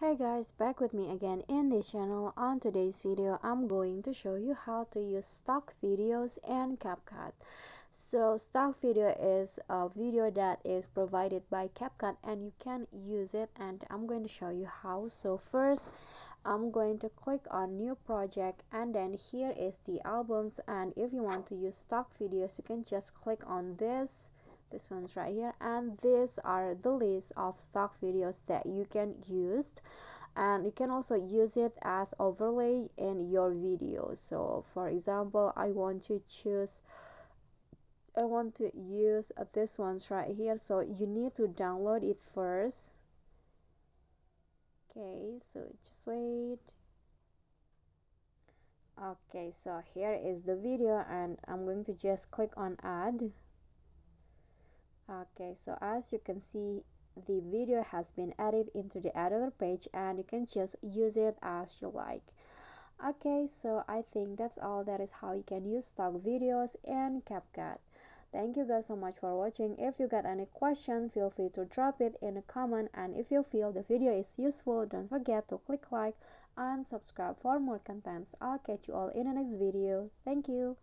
Hey guys, back with me again in this channel. On today's video, I'm going to show you how to use stock videos and CapCut. So stock video is a video that is provided by CapCut and you can use it and I'm going to show you how. So first, I'm going to click on new project and then here is the albums and if you want to use stock videos, you can just click on this this one's right here. And these are the list of stock videos that you can use. And you can also use it as overlay in your video. So for example i want to choose i want to use this one's right here. So you need to download it first. Okay so just wait. Okay so here is the video and i'm going to just click on add okay so as you can see the video has been added into the editor page and you can just use it as you like. Okay so i think that's all. That is how you can use stock videos and CapCut. Thank you guys so much for watching. If you got any question feel free to drop it in a comment. And if you feel the video is useful don't forget to click like and subscribe for more contents. I'll catch you all in the next video. Thank you